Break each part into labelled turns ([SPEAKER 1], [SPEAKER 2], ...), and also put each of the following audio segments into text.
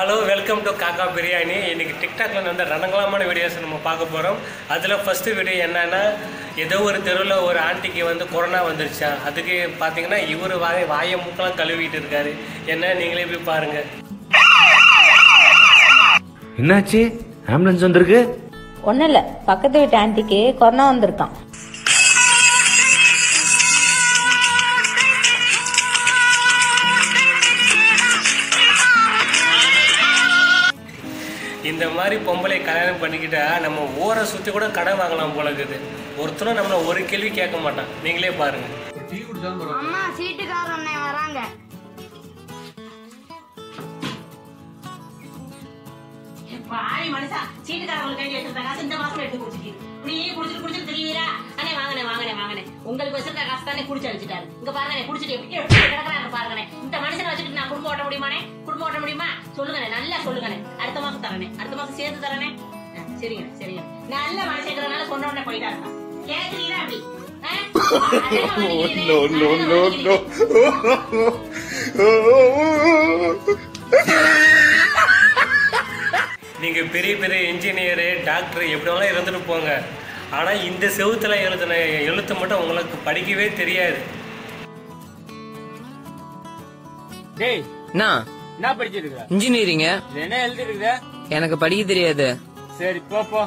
[SPEAKER 1] Hello welcome to காக்கா பிரியாணி இன்னைக்கு டிக்டாக்ல வந்து ரணங்கலமான வீடியோஸ் நம்ம பார்க்க போகிறோம் அதில் ஃபஸ்ட்டு வீடியோ என்னன்னா ஏதோ ஒரு தெருவில் ஒரு ஆண்டிக்கு வந்து கொரோனா வந்துருச்சா? அதுக்கு பார்த்தீங்கன்னா இவர் வாய வாயை மூக்கெல்லாம் கழுவிட்டு இருக்காரு. என்ன நீங்களே போய் பாருங்க.
[SPEAKER 2] என்னாச்சு? ஆம்புலன்ஸ் வந்திருக்கு?
[SPEAKER 3] ஒன்றும் இல்லை. பக்கத்து வீட்டு ஆன்ட்டிக்கு கொரோனா வந்திருக்கான்.
[SPEAKER 1] இந்த மாதிரி பொம்பளை கல்யாணம் பண்ணிக்கிட்டா நம்ம ஊரை சுற்றி கூட கடன் வாங்கலாம் போல இருக்குது. ஒருத்தரும் நம்மளை ஒரு கேள்வி கேட்க மாட்டான். நீங்களே பாருங்க.
[SPEAKER 4] அம்மா சீட்டுக்காரன் வராங்க.
[SPEAKER 5] பாய் மனுஷா சீட்டுக்காரங்களுக்கு கையில் வச்சிருந்த காசு இந்த மாசம் எடுத்து குடிச்சிட்டு குடிச்சிட்டு குடிச்சிட்டு அண்ணே வாங்கினே வாங்கினே வாங்கினே உங்களுக்கு வச்சிருந்த காசு தானே குடிச்சு அழிச்சிட்டாரு இங்க பாருங்க குடிச்சிட்டு எப்படி எப்படி கிடக்குறாங்க பாருங்கண்ணே. இந்த மனுஷனை வச்சுட்டு நான் குடும்பம் ஓட்ட முடியுமானே குடும்பம் ஓட்ட முடியுமா? சொல்லுங்கண்ணே நல்லா சொல்லுங்கண்ணே. அடுத்த மாசம் தரனே அடுத்த மாசம் சேர்த்து தரனே சரிங்க சரிங்க. நல்ல மனுஷங்கிறதுனால கொண்ட உடனே போயிட்டாருங்க. கேக்குறீங்களா அப்படி?
[SPEAKER 1] நீங்கள் பெரிய பெரிய இன்ஜினியரு டாக்டர் எப்படி வேணாலும் இருந்துட்டு போங்க. ஆனால் இந்த செவுத்துல எழுதின எழுத்து மட்டும் உங்களுக்கு படிக்கவே தெரியாது.
[SPEAKER 6] டேய்
[SPEAKER 7] அண்ணா
[SPEAKER 6] என்ன படிச்சிருக்க?
[SPEAKER 7] இன்ஜினியரிங்
[SPEAKER 6] என்ன எழுதிருக்குத
[SPEAKER 7] எனக்கு படிக்க தெரியாது.
[SPEAKER 6] சரி போ போ.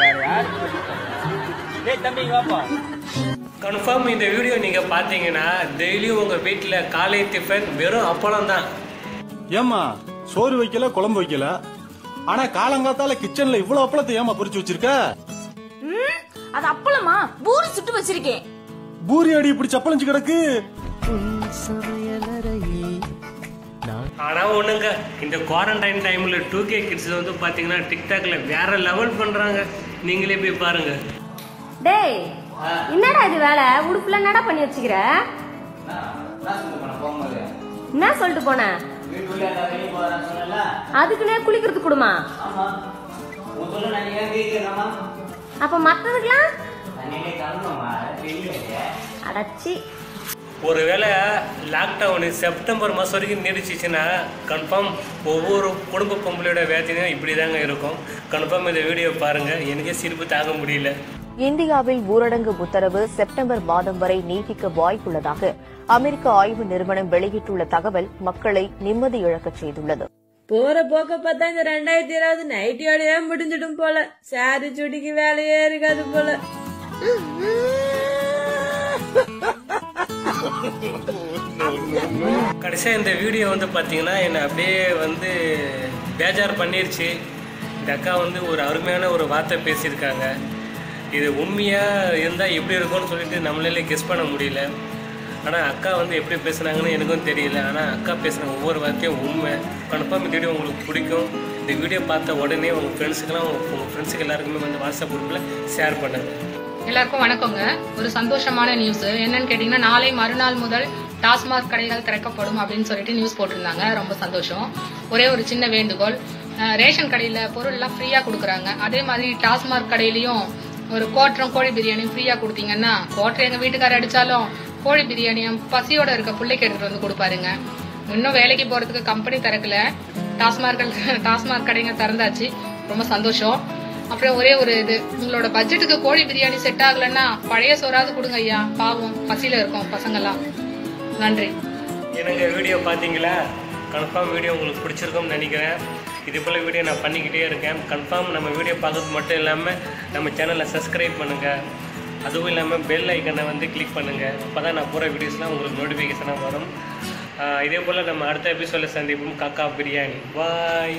[SPEAKER 6] வேற யாரு? டேய் தம்பி வாப்பா.
[SPEAKER 1] கன்ஃபார்ம் இந்த வீடியோ நீங்கள் பார்த்தீங்கன்னா டெய்லியும் உங்கள் வீட்டில் காலை டிஃபன் வெறும் அப்பளம் தான்.
[SPEAKER 8] ஏம்மா சோறு வைக்கல குழம்பு வைக்கல? ஆனா காலங்காத்தால கிச்சன்ல இவ்வளவு அப்பளத்தை ஏமா பொரிச்சு வச்சிருக்க?
[SPEAKER 4] அது அப்பளமா? பூரி சுட்டு வச்சிருக்கேன்.
[SPEAKER 8] பூரி அடி இப்படி சப்பளஞ்சு கிடக்கு.
[SPEAKER 1] ஆனால் ஒன்றுங்க இந்த குவாரண்டைன் டைமில் டூ கே கிட்ஸ் வந்து பார்த்தீங்கன்னா டிக்டாக்ல வேற லெவல் பண்ணுறாங்க நீங்களே போய் பாருங்க.
[SPEAKER 4] டேய் என்னடா இது வேலை? உடுப்புல என்னடா பண்ணி வச்சுக்கிற? என்ன சொல்லிட்டு போன? அதுக்குன்னே குளிக்கிறதுக்கு கொடுமா? அப்ப மத்ததுக்கெல்லாம்? அடச்சி.
[SPEAKER 1] ஒருவேளை லாக்டவுனு செப்டம்பர் மாதம் வரைக்கும் நீடிச்சிச்சுன்னா கன்ஃபார்ம் ஒவ்வொரு குடும்ப பொம்பளையோட வேதனையும் இப்படி தாங்க இருக்கும். கன்ஃபார்ம் இந்த வீடியோ பாருங்கள் எனக்கே சிரிப்பு தாங்க முடியல.
[SPEAKER 9] இந்தியாவில் ஊரடங்கு உத்தரவு செப்டம்பர் மாதம் வரை நீட்டிக்க வாய்ப்புள்ளதாக அமெரிக்க ஆய்வு நிறுவனம் வெளியிட்டுள்ள தகவல் மக்களை நிம்மதி இழக்கச் செய்துள்ளது.
[SPEAKER 3] போற போக்க பார்த்தா இந்த ரெண்டாயிரத்தி இருபது நைட்டியோடய முடிஞ்சிடும் போல. சாரி சுடிக்கு வேலையே இருக்காது போல.
[SPEAKER 1] கடைசியாக இந்த வீடியோ வந்து பார்த்தீங்கன்னா என்னை அப்படியே வந்து பேஜார் பண்ணிருச்சு. இந்த அக்கா வந்து ஒரு அருமையான ஒரு வார்த்தை பேசியிருக்காங்க. இது உண்மையாக இருந்தால் எப்படி இருக்கும்னு சொல்லிட்டு நம்மளாலே கெஸ் பண்ண முடியல. ஆனால் அக்கா வந்து எப்படி பேசுனாங்கன்னு எனக்கும் தெரியல. ஆனால் அக்கா பேசுகிற ஒவ்வொரு வார்த்தையும் உண்மை. கன்ஃபார்ம் இந்த வீடியோ உங்களுக்கு பிடிக்கும். இந்த வீடியோ பார்த்த உடனே உங்கள் ஃப்ரெண்ட்ஸுக்கெல்லாம் உங்கள் ஃப்ரெண்ட்ஸுக்கு எல்லாருக்குமே வந்து வாட்ஸ்அப் குரூப்பில் ஷேர் பண்ணுங்கள்
[SPEAKER 10] எல்லாருக்கும் வணக்கங்க. ஒரு சந்தோஷமான நியூஸ் என்னன்னு கேட்டீங்கன்னா நாளை மறுநாள் முதல் டாஸ்மாக் கடைகள் திறக்கப்படும் அப்படின்னு சொல்லிட்டு நியூஸ் போட்டிருந்தாங்க. ரொம்ப சந்தோஷம். ஒரே ஒரு சின்ன வேண்டுகோள். ரேஷன் கடையில் பொருள்லாம் ஃப்ரீயாக கொடுக்குறாங்க. அதே மாதிரி டாஸ்மாக் கடையிலயும் ஒரு கோட்டரம் கோழி பிரியாணி ஃப்ரீயாக கொடுத்தீங்கன்னா கோட்டரை எங்கள் வீட்டுக்காரர் அடித்தாலும் கோழி பிரியாணியும் பசியோட இருக்க பிள்ளைக்கு எடுத்துகிட்டு வந்து கொடுப்பாருங்க. இன்னும் வேலைக்கு போகிறதுக்கு கம்பெனி திறக்கல. டாஸ்மார்க்கள் டாஸ்மாக் கடைங்க திறந்தாச்சு. ரொம்ப சந்தோஷம். அப்புறம் ஒரே ஒரு இது. உங்களோட பட்ஜெட்டுக்கு கோழி பிரியாணி செட் ஆகலைன்னா பழைய சோறாவது கொடுங்க ஐயா. பாவம் பசியில இருக்கோம் பசங்கெல்லாம். நன்றி.
[SPEAKER 1] எனக்கு வீடியோ பார்த்தீங்களா? கன்ஃபார்ம் வீடியோ உங்களுக்கு பிடிச்சிருக்கும்னு நினைக்கிறேன். இது போல் வீடியோ நான் பண்ணிக்கிட்டே இருக்கேன். கன்ஃபார்ம் நம்ம வீடியோ பார்க்கறது மட்டும் இல்லாமல் நம்ம சேனலை சப்ஸ்கிரைப் பண்ணுங்கள் அதுவும் இல்லாமல் பெல் ஐக்கனை வந்து கிளிக் பண்ணுங்கள் அப்போ தான் நான் போகிற வீடியோஸ்லாம் உங்களுக்கு நோட்டிஃபிகேஷனாக வரும். இதே போல் நம்ம அடுத்த எபிசோடில் சந்திப்போம். காக்கா பிரியாணி. பாய்